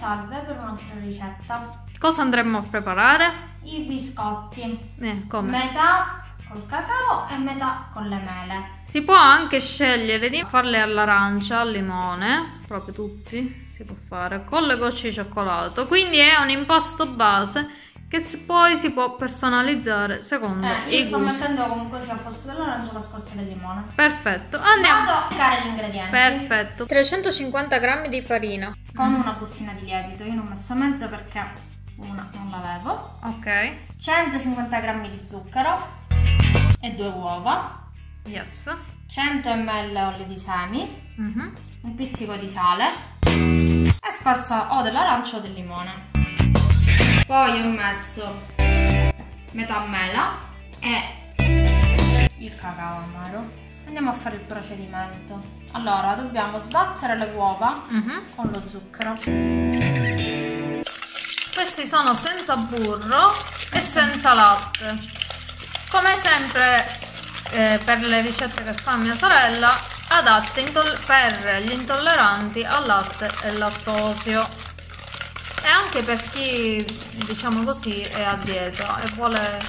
salve per un'altra ricetta. Cosa andremo a preparare? I biscotti. Eh, come? Metà col cacao e metà con le mele. Si può anche scegliere di farle all'arancia, al limone, proprio tutti si può fare, con le gocce di cioccolato. Quindi è un impasto base che poi si può personalizzare secondo eh, io i sto gusti. mettendo comunque sia al posto dell'arancia la scorza del limone. Perfetto, andiamo. Vado a applicare gli ingredienti. Perfetto. 350 g di farina. Con una bustina di lievito, io ne ho messa mezza perché una non l'avevo. Ok. 150 g di zucchero e due uova. Yes. 100 ml olio di semi, Mhm. un pizzico di sale e scorza o dell'arancia o del limone. Poi ho messo metà mela e il cacao amaro. Andiamo a fare il procedimento. Allora, dobbiamo sbattere le uova Mhm. con lo zucchero. Questi sono senza burro e senza latte. Come sempre eh, per le ricette che fa mia sorella, adatte per gli intolleranti al latte e lattosio. E anche per chi, diciamo così, è a dieta e vuole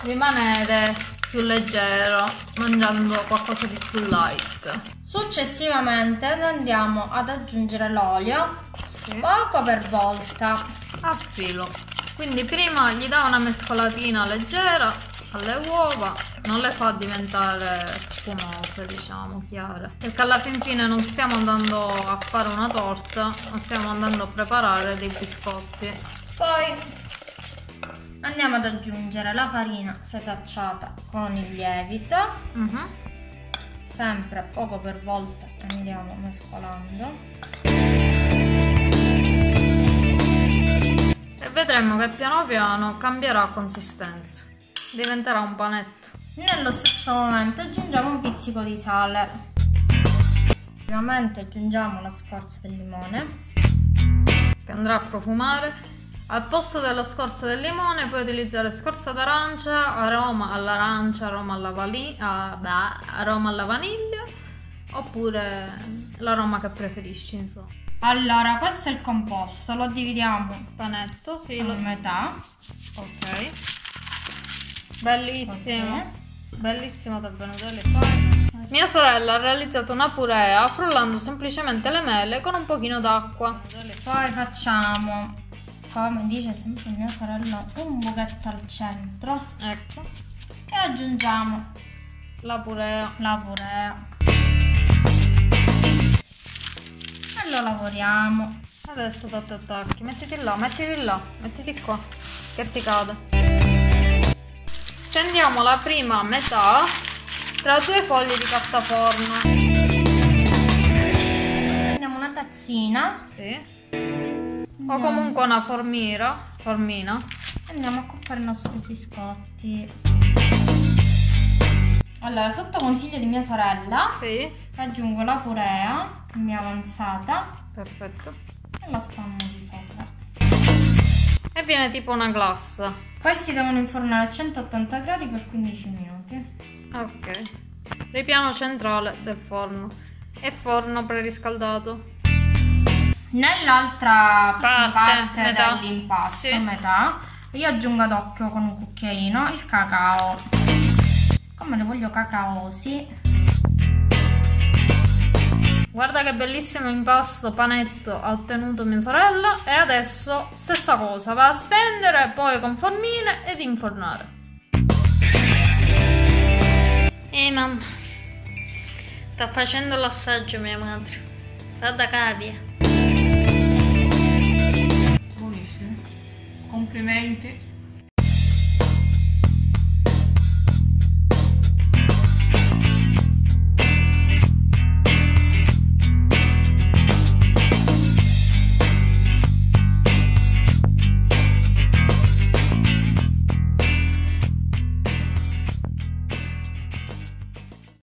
rimanere più leggero mangiando qualcosa di più light. Successivamente andiamo ad aggiungere l'olio Sì. poco per volta. a filo quindi prima gli dà una mescolatina leggera alle uova non le fa diventare spumose diciamo chiare perché alla fin fine non stiamo andando a fare una torta ma stiamo andando a preparare dei biscotti Poi andiamo ad aggiungere la farina setacciata con il lievito, Mhm. sempre poco per volta andiamo mescolando. e vedremo che piano piano cambierà consistenza diventerà un panetto Nello stesso momento aggiungiamo un pizzico di sale. Ovviamente aggiungiamo la scorza del limone. che andrà a profumare. Al posto della scorza del limone puoi utilizzare scorza d'arancia, aroma all'arancia, aroma alla, ah, beh, aroma alla vaniglia oppure l'aroma che preferisci, insomma. Allora, questo è il composto, lo dividiamo Panetto, sì, in lo... metà. ok. Bellissimo. Bellissimo da Benedele fai. Mia sorella ha realizzato una purea frullando semplicemente le mele con un pochino d'acqua. Poi facciamo, come dice sempre mia sorella, un buchetto al centro Ecco, e aggiungiamo la purea. la purea. E lo lavoriamo. Adesso ti attacchi, mettiti là, mettiti là, mettiti qua, che ti cade. Stendiamo la prima metà tra due fogli di cartaforno. Prendiamo una tazzina Sì. O comunque una formira, formina. andiamo a coppare i nostri biscotti. Allora, sotto consiglio di mia sorella, Sì, aggiungo la purea, mia avanzata, perfetto. e la spalmo di sopra. E viene tipo una glassa. Questi devono infornare a 180 gradi per 15 minuti. Ok. Ripiano centrale del forno. E forno preriscaldato. Nell'altra Parte, parte, metà. dell'impasto, Sì. metà, io aggiungo ad occhio con un cucchiaino il cacao. Come li voglio cacaosi, Guarda che bellissimo impasto panetto ha ottenuto mia sorella e adesso stessa cosa, va a stendere poi con formine ed infornare. Ehi mamma, sta facendo l'assaggio mia madre. Guarda cavia. Buonissimo. Complimenti.